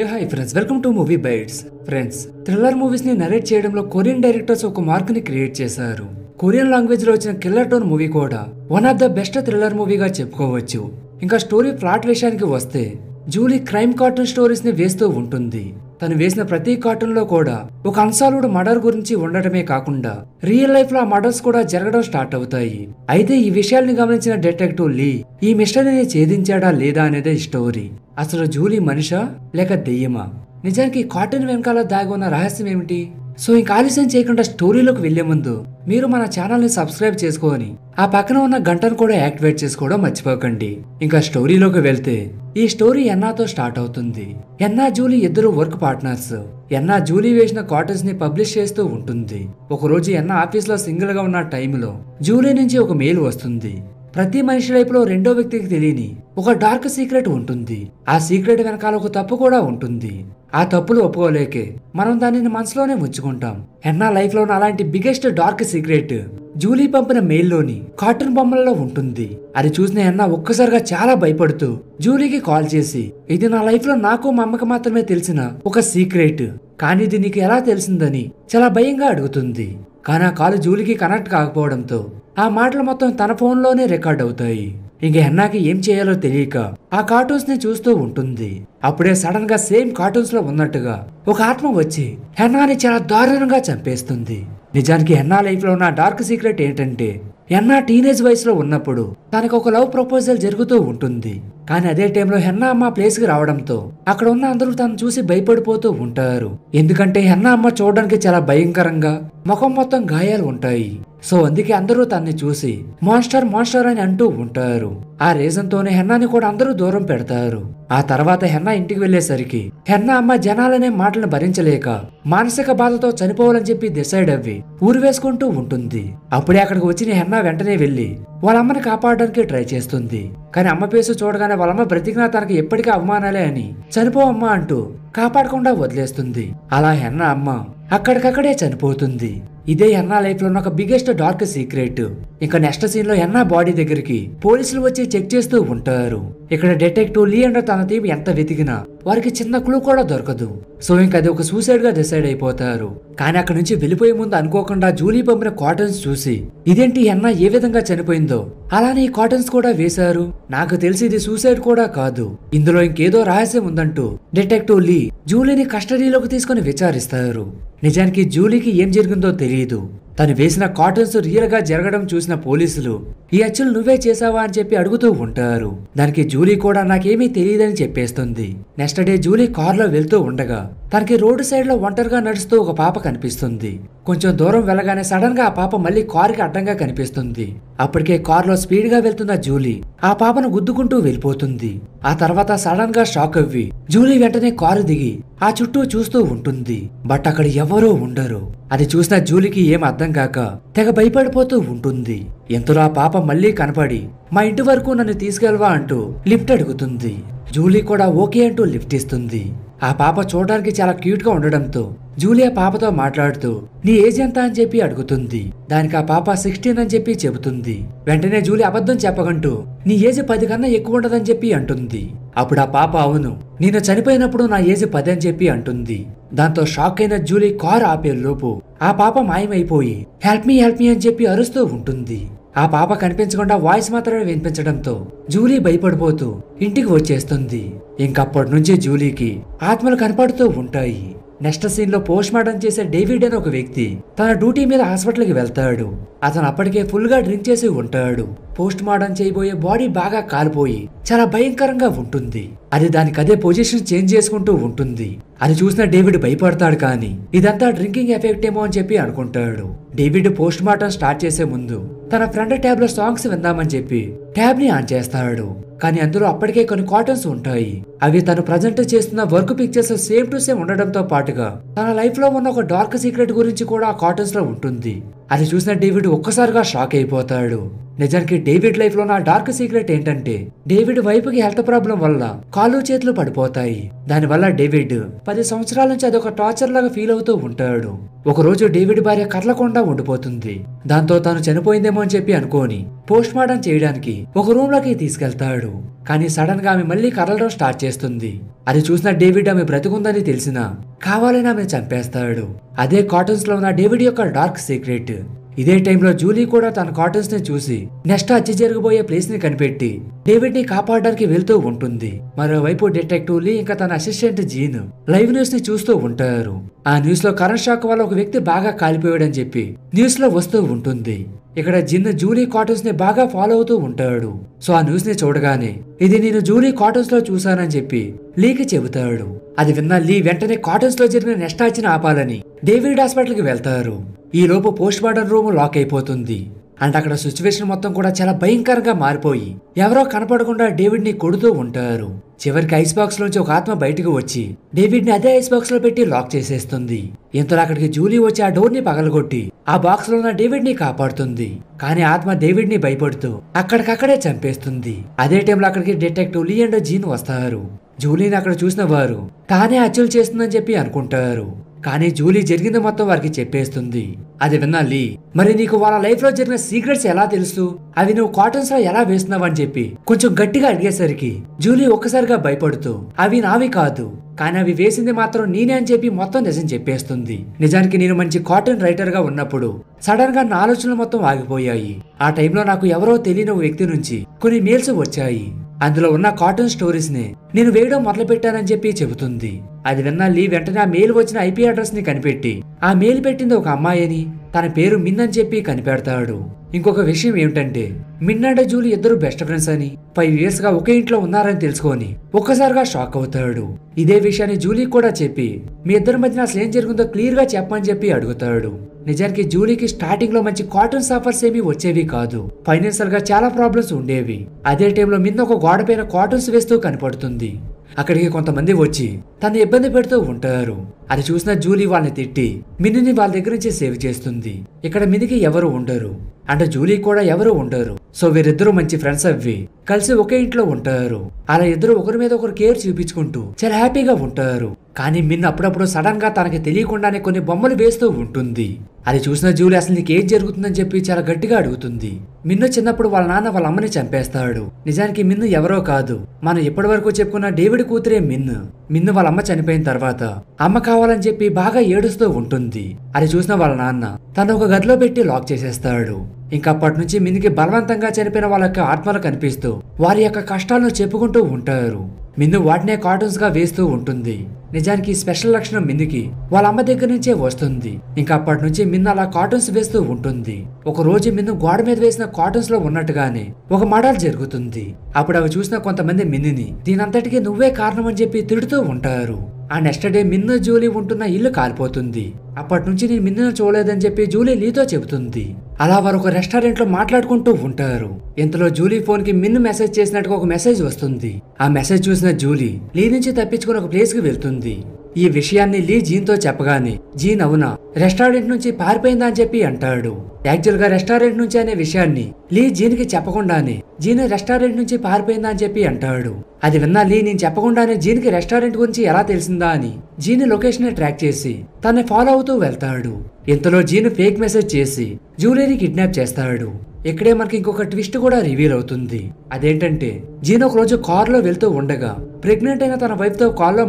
A hi friends welcome to movie bytes friends thriller మూవీస్ని narrate చేయడంలో Korean directors ఒక మార్క్ని create చేశారు. Korean లాంగ్వేజ్లో వచ్చిన కిల్లర్ టోన్ మూవీ కూడా one of the best thriller మూవీగా చెప్పుకోవచ్చు. ఇంకా స్టోరీ ప్లాట్ విషయానికి వస్తే జూలీ క్రైమ్ కార్టూన్ స్టోరీస్ని వేస్తూ ఉంటుంది. తను వేసిన ప్రతి కార్టూన్లో కూడా ఒక అన్సాల్వ్డ్ మర్డర్ గురించి ఉండటమే కాకుండా రియల్ లైఫ్లో ఆ మర్డర్స్ కూడా జరగడం స్టార్ట్ అవుతాయి. అయితే ఈ విషయాల్ని గమనించిన డిటెక్టివ్ లీ ఈ మిస్టరీని ఛేదించాడా లేదా అనేదే స్టోరీ. అసలు జూలీ మనిషా లేక దెయ్యమా? నిజానికి కార్టూన్ వెనకాల దాగి ఉన్న రహస్యం ఏమిటి? సో ఇంకా ఆలస్యం చేయకుండా స్టోరీలోకి వెళ్ళే ముందు మీరు మన ఛానల్ని సబ్స్క్రైబ్ చేసుకొని ఆ పక్కన ఉన్న గంటను కూడా యాక్టివేట్ చేసుకోవడం మర్చిపోకండి. ఇంకా స్టోరీలోకి వెళ్తే ఈ స్టోరీ ఎన్నాతో స్టార్ట్ అవుతుంది. ఎన్నా జూలీ ఇద్దరు వర్క్ పార్ట్నర్స్. ఎన్నా జూలీ వేసిన కాటన్స్ని పబ్లిష్ చేస్తూ ఉంటుంది. ఒక రోజు ఎన్నా ఆఫీస్లో సింగిల్గా ఉన్న టైంలో జూలీ నుంచి ఒక మెయిల్ వస్తుంది. ప్రతి మనిషి వైపులో రెండో వ్యక్తికి తెలియని ఒక డార్క్ సీక్రెట్ ఉంటుంది. ఆ సీక్రెట్ వెనకాల ఒక తప్పు కూడా ఉంటుంది. ఆ తప్పులు ఒప్పుకోలేకే. మనం దానిని మనసులోనే ఉంచుకుంటాం ఎన్నా లైఫ్లో అలాంటి బిగ్గెస్ట్ డార్క్ సీక్రెట్ జూలీ పంపిన మెయిల్లోని కార్టూన్ బొమ్మలలో ఉంటుంది. అది చూసిన ఎన్నా ఒక్కసారిగా చాలా భయపడుతూ జూలీకి కాల్ చేసి ఇది నా లైఫ్లో నాకు మా అమ్మకి మాత్రమే తెలిసిన ఒక సీక్రెట్. కానీ ఇది నీకు ఎలా తెలిసిందని చాలా భయంగా అడుగుతుంది. కానీ ఆ కాలు జూలీకి కనెక్ట్ కాకపోవడంతో ఆ మాటలు మొత్తం తన ఫోన్లోనే రికార్డ్ అవుతాయి. ఇంక హెన్నాకి ఏం చేయాలో తెలియక ఆ కార్టూన్స్ని చూస్తూ ఉంటుంది. అప్పుడే సడన్గా సేమ్ కార్టూన్స్లో ఉన్నట్టుగా ఒక ఆత్మ వచ్చి హెన్నాని చాలా దారుణంగా చంపేస్తుంది. నిజానికి హెన్నా లైఫ్లో ఉన్న డార్క్ సీక్రెట్ ఏంటంటే హెన్నా టీనేజ్ వయసులో ఉన్నప్పుడు తనకు ఒక లవ్ ప్రపోజల్ జరుగుతూ ఉంటుంది. కానీ అదే టైంలో హెన్నా అమ్మ ప్లేస్కి రావడంతో అక్కడ ఉన్న అందరూ తను చూసి భయపడిపోతూ ఉంటారు. ఎందుకంటే హెన్నా అమ్మ చూడడానికి చాలా భయంకరంగా ముఖం మొత్తం గాయాలు ఉంటాయి. సో అందుకే అందరూ తన్ని చూసి మాన్స్టర్ మాన్స్టర్ అని అంటూ ఉంటారు. ఆ రీజన్ తోనే హెన్నాని కూడా అందరూ దూరం పెడతారు. ఆ తర్వాత హెన్నా ఇంటికి వెళ్ళేసరికి హెన్నా అమ్మ జనాలనే మాటలను భరించలేక మానసిక బాధతో చనిపోవాలని చెప్పి డిసైడ్ అవ్వి ఊరు వేసుకుంటూ ఉంటుంది. అప్పుడే అక్కడికి వచ్చిన హెన్నా వెంటనే వెళ్ళి వాళ్ళ అమ్మని కాపాడడానికి ట్రై చేస్తుంది. కానీ అమ్మ పేసు చూడగానే వాళ్ళమ్మ బ్రతికినా తనకి ఎప్పటికీ అవమానాలే అని చనిపో అమ్మ అంటూ కాపాడకుండా వదిలేస్తుంది. అలా హెన్న అమ్మ అక్కడికక్కడే చనిపోతుంది. ఇదే ఎన్నా లైఫ్లో ఉన్న ఒక బిగ్గెస్ట్ డార్క్ సీక్రెట్. ఇంకా నెక్స్ట్ సీన్లో ఎన్నా బాడీ దగ్గరికి పోలీసులు వచ్చి చెక్ చేస్తూ ఉంటారు. ఇక్కడ డిటెక్టివ్ లీ తన టీం ఎంత వెతికినా వారికి చిన్న క్లూ కూడా దొరకదు. సో ఇంకా అది ఒక సూసైడ్గా డిసైడ్ అయిపోతారు. కానీ అక్కడ నుంచి వెళ్ళిపోయే ముందు అనుకోకుండా జూలీ పంపిన కాటన్స్ చూసి ఇదేంటి ఎన్నా ఏ విధంగా చనిపోయిందో? అలానే ఈ కాటన్స్ కూడా వేశారు. నాకు తెలిసి ఇది సూసైడ్ కూడా కాదు. ఇందులో ఇంకేదో రహస్యం ఉందంటూ డిటెక్టివ్ లీ జూలీని కస్టడీలోకి తీసుకుని విచారిస్తారు. నిజానికి జూలీకి ఏం జరిగిందో తెలియదు. తను వేసిన కాటన్స్ రియల్గా జరగడం చూసిన పోలీసులు ఈ అచ్చులు నువ్వే చేసావా అని చెప్పి అడుగుతూ ఉంటారు. దానికి జూలీ కూడా నాకేమీ తెలియదని చెప్పేస్తుంది. నెక్స్ట్ డే జూలీ కార్లో వెళ్తూ ఉండగా తనకి రోడ్డు సైడ్లో ఒంటరిగా నడుస్తూ ఒక పాప కనిపిస్తుంది. కొంచెం దూరం వెళ్ళగానే సడన్గా ఆ పాప మళ్ళీ కారుకి అడ్డంగా కనిపిస్తుంది. అప్పటికే కారులో స్పీడ్గా స్పీడ్గా వెళ్తున్న జూలీ ఆ పాపను గుద్దుకుంటూ వెళ్ళిపోతుంది. ఆ తర్వాత సడన్గా షాక్ అవ్వి జూలీ వెంటనే కారు దిగి ఆ చుట్టూ చూస్తూ ఉంటుంది. బట్ అక్కడ ఎవరూ ఉండరు. అది చూసిన జూలీకి ఏం అర్థం కాక తెగ భయపడిపోతూ ఉంటుంది. ఎంతలో ఆ పాప మళ్ళీ కనపడి మా ఇంటి వరకు నన్ను తీసుకెళ్వా అంటూ లిఫ్ట్ అడుగుతుంది. జూలీ కూడా ఓకే అంటూ లిఫ్ట్ ఇస్తుంది. ఆ పాప చూడడానికి చాలా క్యూట్గా ఉండడంతో జూలియా పాపతో మాట్లాడుతూ నీ ఏజ్ ఎంత? అని చెప్పి అడుగుతుంది. దానికి ఆ పాప సిక్స్టీన్ అని చెప్పి చెబుతుంది. వెంటనే జూలీ అబద్ధం చెప్పకంటూ నీ ఏజ్ పది కన్నా ఎక్కువ ఉండదని చెప్పి అంటుంది. అప్పుడు ఆ పాప అవును నేను చనిపోయినప్పుడు నా ఏజ్ పది అని చెప్పి అంటుంది. దాంతో షాక్ అయిన జూలీ కార్ ఆపే లోపు ఆ పాప మాయమైపోయి హెల్ప్ మీ హెల్ప్ మీ అని చెప్పి అరుస్తూ ఉంటుంది. ఆ పాప కనిపించకుండా వాయిస్ మాత్రమే వినిపించడంతో జూలీ భయపడిపోతూ ఇంటికి వచ్చేస్తుంది. ఇంకప్పటి నుంచి జూలీకి ఆత్మలు కనపడుతూ ఉంటాయి. నెక్స్ట్ సీన్లో పోస్ట్ మార్టం చేసే డేవిడ్ అనే ఒక వ్యక్తి తన డ్యూటీ మీద హాస్పిటల్కి వెళ్తాడు. అతను అప్పటికే ఫుల్గా డ్రింక్ చేసి ఉంటాడు. పోస్ట్ మార్టం చేయబోయే బాడీ బాగా కాలిపోయి చాలా భయంకరంగా ఉంటుంది. అది దానికి అదే పొజిషన్ చేంజ్ చేసుకుంటూ ఉంటుంది. అది చూసిన డేవిడ్ భయపడతాడు కానీ ఇదంతా డ్రింకింగ్ ఎఫెక్ట్ ఏమో అని చెప్పి అనుకుంటాడు. డేవిడ్ పోస్ట్ మార్టం స్టార్ట్ చేసే ముందు తన ఫ్రెండ్ ట్యాబ్లో సాంగ్స్ విందామని చెప్పి ట్యాబ్ని ఆన్ చేస్తాడు. కానీ అందులో అప్పటికే కొన్ని కాటన్స్ ఉంటాయి. అవి తను ప్రజెంట్ చేస్తున్న work pictures same to same ఉండడంతో పాటుగా తన లైఫ్లో ఉన్న ఒక డార్క్ సీక్రెట్ గురించి కూడా ఆ కాటన్స్లో ఉంటుంది. అది చూసిన డేవిడ్ ఒక్కసారిగా షాక్ అయిపోతాడు. నిజానికి డేవిడ్ లైఫ్లో నా డార్క్ సీక్రెట్ ఏంటంటే డేవిడ్ వైపుకి హెల్త్ ప్రాబ్లం వల్ల కాళ్ళు చేతులు పడిపోతాయి. దానివల్ల డేవిడ్ పది సంవత్సరాల నుంచి అదొక టార్చర్ లాగా ఫీల్ అవుతూ ఉంటాడు. ఒక రోజు డేవిడ్ భార్య కర్లకుండా ఉండిపోతుంది. దాంతో తాను చనిపోయిందేమో అని చెప్పి అనుకోని పోస్ట్ మార్టం చేయడానికి ఒక రూమ్లోకి తీసుకెళ్తాడు. కానీ సడన్గా ఆమె మళ్ళీ కర్లడం స్టార్ట్ చేస్తుంది. అది చూసిన డేవిడ్ ఆమె బ్రతుకుందని తెలిసినా కావాలని ఆమె చంపేస్తాడు. అదే కాటన్స్లో ఉన్న డేవిడ్ యొక్క డార్క్ సీక్రెట్. ఇదే టైంలో జూలీ కూడా తన కాటన్స్ని చూసి నెక్స్ట్ హత్య జరగబోయే ప్లేస్ని కనిపెట్టి డేవిడ్ని కాపాడడానికి వెళ్తూ ఉంటుంది. మరోవైపు డిటెక్టివ్ లీ ఇంకా తన అసిస్టెంట్ జీన్ లైవ్ న్యూస్ని చూస్తూ ఉంటారు. ఆ న్యూస్లో కరెంట్ షాక్ వల్ల ఒక వ్యక్తి బాగా కాలిపోయాడని చెప్పి న్యూస్లో వస్తూ ఉంటుంది. ఇక్కడ జిన్ జూలీ కాటన్స్ని బాగా ఫాలో అవుతూ ఉంటాడు. సో ఆ న్యూస్ని చూడగానే ఇది నేను జూలీ కాటన్స్లో చూశానని చెప్పి లీకి చెబుతాడు. అది విన్న లీ వెంటనే కాటన్స్లో జరిగిన నెస్టాచిని ఆపాలని డేవిడ్ హాస్పిటల్కి వెళ్తారు. ఈ లోపు పోస్ట్ మార్టం రూమ్ లాక్ అయిపోతుంది. అండ్ అక్కడ సిచ్యువేషన్ మొత్తం కూడా చాలా భయంకరంగా మారిపోయి ఎవరో కనపడకుండా డేవిడ్ని కొడుతూ ఉంటారు. చివరికి ఐస్ బాక్స్ లోంచి ఒక ఆత్మ బయటకు వచ్చి డేవిడ్ని అదే ఐస్ బాక్స్లో పెట్టి లాక్ చేసేస్తుంది. ఇంతలో అక్కడికి జూలీ వచ్చి ఆ డోర్ని పగలగొట్టి ఆ బాక్స్లో ఉన్న డేవిడ్ని కాపాడుతుంది. కానీ ఆత్మ డేవిడ్ని భయపడుతూ అక్కడికక్కడే చంపేస్తుంది. అదే టైంలో అక్కడికి డిటెక్టివ్ లీ అండ్ జీన్ వస్తారు. జూలీని అక్కడ చూసిన వారు తానే హత్యలు చేస్తుందని చెప్పి అనుకుంటారు. కానీ జూలీ జరిగింది మొత్తం వారికి చెప్పేస్తుంది. అది విన్నా లీ మరి నీకు వాళ్ళ లైఫ్లో జరిగిన సీక్రెట్స్ ఎలా తెలుసు? అవి నువ్వు కాటన్స్లో ఎలా వేస్తున్నావు అని చెప్పి కొంచెం గట్టిగా అడిగేసరికి జూలీ ఒక్కసారిగా భయపడుతూ అవి నావి కాదు కానీ అవి వేసింది మాత్రం నేనే అని చెప్పి మొత్తం నిజం చెప్పేస్తుంది. నిజానికి నేను మంచి కాటన్ రైటర్గా ఉన్నప్పుడు సడన్గా నా ఆలోచనలు మొత్తం ఆగిపోయాయి. ఆ టైంలో నాకు ఎవరో తెలియని వ్యక్తి నుంచి కొన్ని మెయిల్స్ వచ్చాయి. అందులో ఉన్న కాటన్ స్టోరీస్ని నేను వేయడం మొదలుపెట్టానని చెప్పి చెబుతుంది. అది విన్న లీ వెంటనే ఆ మెయిల్ వచ్చిన ఐపీ అడ్రస్ని కనిపెట్టి ఆ మెయిల్ పెట్టింది ఒక అమ్మాయి అని తన పేరు మిన్ అని చెప్పి కనిపెడతాడు. ఇంకొక విషయం ఏమిటంటే మిన్నాడ జూలీ ఇద్దరు బెస్ట్ ఫ్రెండ్స్ అని ఫైవ్ ఇయర్స్గా ఒకే ఇంట్లో ఉన్నారని తెలుసుకొని ఒక్కసారిగా షాక్ అవుతాడు. ఇదే విషయాన్ని జూలీ కూడా చెప్పి మీ ఇద్దరి మధ్యన అసలు ఏం జరిగిందో క్లియర్గా చెప్పని చెప్పి అడుగుతాడు. నిజానికి జూలీకి స్టార్టింగ్లో మంచి కాటన్ సాఫర్స్ ఏమీ వచ్చేవి కాదు. ఫైనాన్షియల్గా చాలా ప్రాబ్లమ్స్ ఉండేవి. అదే టైంలో మిన్న ఒక గోడ పైన కాటన్స్ వేస్తూ కనపడుతుంది. అక్కడికి కొంతమంది వచ్చి తను ఇబ్బంది పెడుతూ ఉంటారు. అది చూసిన జూలీ వాళ్ళని తిట్టి మిన్నిని వాళ్ళ దగ్గర నుంచి సేవ్ చేస్తుంది. ఇక్కడ మినికి ఎవరు ఉండరు. అంటే జూలీ కూడా ఎవరు ఉండరు. సో వీరిద్దరూ మంచి ఫ్రెండ్స్ అవి కలిసి ఒకే ఇంట్లో ఉంటారు. అలా ఇద్దరు ఒకరి మీద ఒకరు కేర్ చూపించుకుంటూ చాలా హ్యాపీగా ఉంటారు. కానీ మిన్ అప్పుడప్పుడు సడన్గా తనకి తెలియకుండానే కొన్ని బొమ్మలు వేస్తూ ఉంటుంది. అది చూసిన జూలీ అసలు నీకేం జరుగుతుందని చెప్పి చాలా గట్టిగా అడుగుతుంది. మిన్ను చిన్నప్పుడు వాళ్ళ నాన్న వాళ్ళ అమ్మని చంపేస్తాడు. నిజానికి మిన్ను ఎవరో కాదు. మనం ఇప్పటి వరకు చెప్పుకున్న డేవిడ్ కూతురే మిన్ను. మిన్ను వాళ్ళ అమ్మ చనిపోయిన తర్వాత అమ్మ కావాలని చెప్పి బాగా ఏడుస్తూ ఉంటుంది. అది చూసిన వాళ్ళ నాన్న తను ఒక గదిలో పెట్టి లాక్ చేసేస్తాడు. ఇంకప్పటి నుంచి మిన్నుకి బలవంతంగా చనిపోయిన వాళ్ళ యొక్క ఆత్మలు కనిపిస్తూ వారి యొక్క కష్టాలను చెప్పుకుంటూ ఉంటారు. మిన్ను వాటినే కార్టూన్స్గా వేస్తూ ఉంటుంది. నిజానికి స్పెషల్ లక్షణం మిన్నుకి. వాళ్ళ అమ్మ దగ్గర నుంచే వస్తుంది. ఇంకా అప్పటి నుంచి మిన్ను అలా కార్టూన్స్ వేస్తూ ఉంటుంది. ఒక రోజు మిన్ను గోడ మీద వేసిన కాటన్స్లో ఉన్నట్టుగానే ఒక మడాలు జరుగుతుంది. అప్పుడు అవి చూసిన కొంతమంది మిన్నుని దీనంతటికీ నువ్వే కారణం అని చెప్పి తిడుతూ ఉంటారు. ఆ నెక్స్ట్ డే మిన్న జూలీ ఉంటున్న ఇల్లు కాలిపోతుంది. అప్పటి నుంచి నేను మిన్న చూడలేదని చెప్పి జూలీ లీతో చెబుతుంది. అలా వారు ఒక రెస్టారెంట్లో మాట్లాడుకుంటూ ఉంటారు. ఇంతలో జూలీ ఫోన్కి మిన్ను మెసేజ్ చేసినట్టుగా ఒక మెసేజ్ వస్తుంది. ఆ మెసేజ్ చూసిన జూలీ లీ నుంచి తప్పించుకుని ఒక ప్లేస్కి వెళ్తుంది. ఈ విషయాన్ని లీ జీన్తో చెప్పగానే జీన్ అవునా? రెస్టారెంట్ నుంచి పారిపోయిందా అని చెప్పి అంటాడు. యాక్చువల్గా రెస్టారెంట్ నుంచి అనే విషయాన్ని లీ జీన్కి చెప్పకుండానే జీన్ రెస్టారెంట్ నుంచి పారిపోయిందా అని చెప్పి అంటాడు. అది విన్నా లీ నేను చెప్పకుండానే జీన్కి రెస్టారెంట్ గురించి ఎలా తెలిసిందా అని జీన్ లొకేషన్ ట్రాక్ చేసి తనని ఫాలో అవుతూ వెళ్తాడు. ఇంతలో జీన్ ఫేక్ మెసేజ్ చేసి జూలీని కిడ్నాప్ చేస్తాడు. ఇక్కడే మనకి ఇంకొక ట్విస్ట్ కూడా రివీల్ అవుతుంది. అదేంటంటే జీన్ ఒక రోజు కార్లో వెళ్తూ ఉండగా ప్రెగ్నెంట్ అయిన తన వైఫ్తో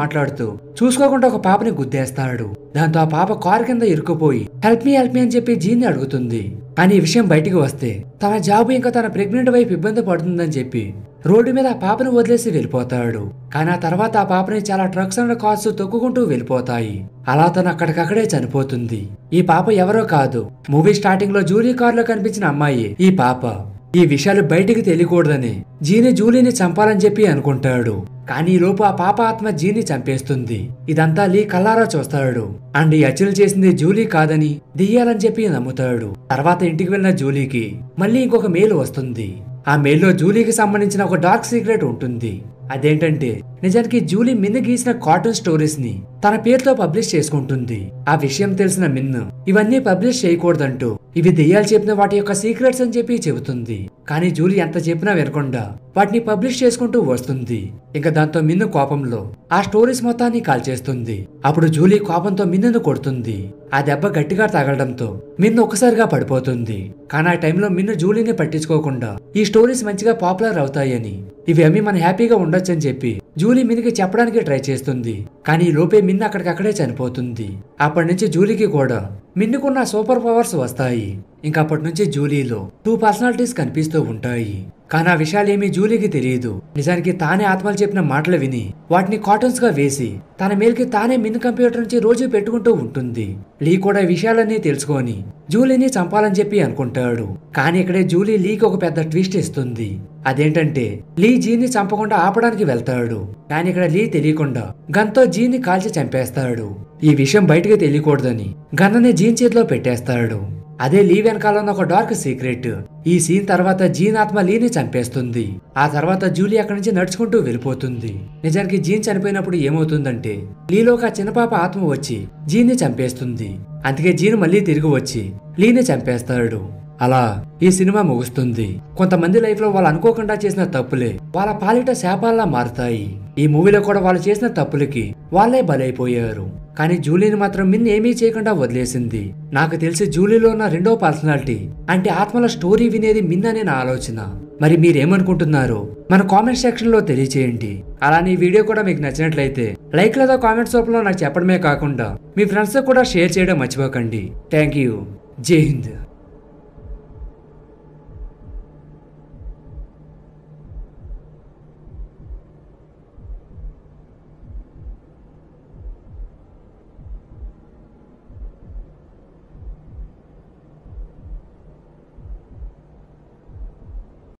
మాట్లాడుతూ చూసుకోకుండా ఒక పాపని గుద్దేస్తాడు. దాంతో ఆ పాప కార్ కింద ఇరుక్కుపోయి హెల్ప్ మీ హెల్ప్ మీ అని చెప్పి జీన్ని అడుగుతుంది. కానీ ఈ విషయం బయటికి వస్తే తన జాబు ఇంకా తన ప్రెగ్నెంట్ వైఫ్ ఇబ్బంది పడుతుందని చెప్పి రోడ్డు మీద ఆ పాపను వదిలేసి వెళ్ళిపోతాడు. కానీ ఆ తర్వాత ఆ పాపని చాలా ట్రక్స్ అండ్ కార్స్ తొక్కుకుంటూ వెళ్ళిపోతాయి. అలా తను అక్కడికక్కడే చనిపోతుంది. ఈ పాప ఎవరో కాదు. మూవీ స్టార్టింగ్లో జూలీ కార్లో కనిపించిన అమ్మాయి ఈ పాప. ఈ విషయాలు బయటికి తెలియకూడదని జీని జూలీని చంపాలని చెప్పి అనుకుంటాడు. కానీ ఈ లోపు ఆ పాప ఆత్మ జీని చంపేస్తుంది. ఇదంతా లీ కల్లారా చూస్తాడు. అండ్ ఈ అచ్చులు చేసింది జూలీ కాదని దియ్యాలని చెప్పి నమ్ముతాడు. తర్వాత ఇంటికి వెళ్ళిన జూలీకి మళ్ళీ ఇంకొక మెయిల్ వస్తుంది. ఆ మెయిల్లో జూలీకి సంబంధించిన ఒక డార్క్ సీక్రెట్ ఉంటుంది. అదేంటంటే నిజానికి జూలీ మిన్ను గీసిన కార్టూన్ స్టోరీస్ని తన పేరుతో పబ్లిష్ చేసుకుంటుంది. ఆ విషయం తెలిసిన మిన్ను ఇవన్నీ పబ్లిష్ చేయకూడదంటూ ఇవి దెయ్యాలు చెప్పిన వాటి యొక్క సీక్రెట్స్ అని చెప్పి చెబుతుంది. కానీ జూలీ ఎంత చెప్పినా వినకుండా వాటిని పబ్లిష్ చేసుకుంటూ వస్తుంది. ఇంకా దాంతో మిన్ను కోపంలో ఆ స్టోరీస్ మొత్తాన్ని కాల్చేస్తుంది. అప్పుడు జూలీ కోపంతో మిన్నును కొడుతుంది. ఆ దెబ్బ గట్టిగా తగలడంతో మిన్ను ఒక్కసారిగా పడిపోతుంది. కానీ ఆ టైంలో మిన్ను జూలీని పట్టించుకోకుండా ఈ స్టోరీస్ మంచిగా పాపులర్ అవుతాయని ఇవి అమ్మి మనం హ్యాపీగా ఉండొచ్చని చెప్పి జూలీ మిన్కి చెప్పడానికి ట్రై చేస్తుంది. కానీ లోపే మిన్ అక్కడికక్కడే చనిపోతుంది. అప్పటి నుంచి జూలీకి కూడా మిన్నుకున్న సూపర్ పవర్స్ వస్తాయి. ఇంకా అప్పటి నుంచి జూలీలో టూ పర్సనాలిటీస్ కనిపిస్తూ ఉంటాయి. కానీ ఆ విషయాలేమీ జూలీకి తెలియదు నిజానికి తానే ఆత్మలు చెప్పిన మాటలు విని వాటిని కాటన్స్గా వేసి తన మేల్కి తానే మిన్ కంప్యూటర్ నుంచి రోజు పెట్టుకుంటూ ఉంటుంది. లీ కూడా విషయాలన్నీ తెలుసుకొని జూలీని చంపాలని చెప్పి అనుకుంటాడు. కానీ ఇక్కడే జూలీ లీకి ఒక పెద్ద ట్విస్ట్ ఇస్తుంది. అదేంటంటే లీ జీని చంపకుండా ఆపడానికి వెళ్తాడు. కానీ ఇక్కడ లీ తెలియకుండా గన్తో జీని కాల్చి చంపేస్తాడు. ఈ విషయం బయటకు తెలియకూడదని గన్నని జీన్ చేతిలో పెట్టేస్తాడు. అదే లీ వెనకాల ఉన్న ఒక డార్క్ సీక్రెట్ ఈ సీన్ తర్వాత జీన్ ఆత్మ లీని చంపేస్తుంది. ఆ తర్వాత జూలీ అక్కడి నుంచి నడుచుకుంటూ వెళ్ళిపోతుంది. నిజానికి జీన్ చనిపోయినప్పుడు ఏమవుతుందంటే లీలో ఒక చిన్నపాప ఆత్మ వచ్చి జీన్ని చంపేస్తుంది. అందుకే జీన్ మళ్ళీ తిరిగి వచ్చి లీని చంపేస్తాడు. అలా ఈ సినిమా ముగుస్తుంది. కొంతమంది లైఫ్లో వాళ్ళు అనుకోకుండా చేసిన తప్పులే వాళ్ళ పాలిట శాపాల్లా మారుతాయి. ఈ మూవీలో కూడా వాళ్ళు చేసిన తప్పులకి వాళ్ళే బలైపోయారు. కానీ జూలీని మాత్రం మిన్ ఏమీ చేయకుండా వదిలేసింది. నాకు తెలిసి జూలీలో ఉన్న రెండో పర్సనాలిటీ అంటే ఆత్మల స్టోరీ వినేది మిన్ అనే నా ఆలోచన. మరి మీరేమనుకుంటున్నారు? మన కామెంట్ సెక్షన్లో తెలియచేయండి. అలానే ఈ వీడియో కూడా మీకు నచ్చినట్లయితే లైక్ లేదా కామెంట్స్ రూపంలో నాకు చెప్పడమే కాకుండా మీ ఫ్రెండ్స్ కూడా షేర్ చేయడం మర్చిపోకండి. Thank you. జై హింద్.